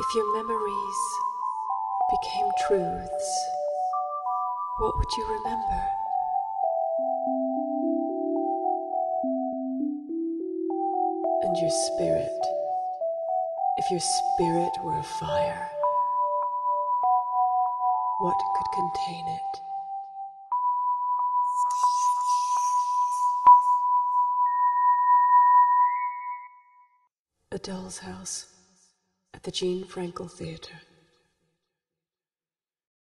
If your memories became truths, what would you remember? And your spirit, if your spirit were a fire, what could contain it? A Doll's House at the Gene Frankel Theatre.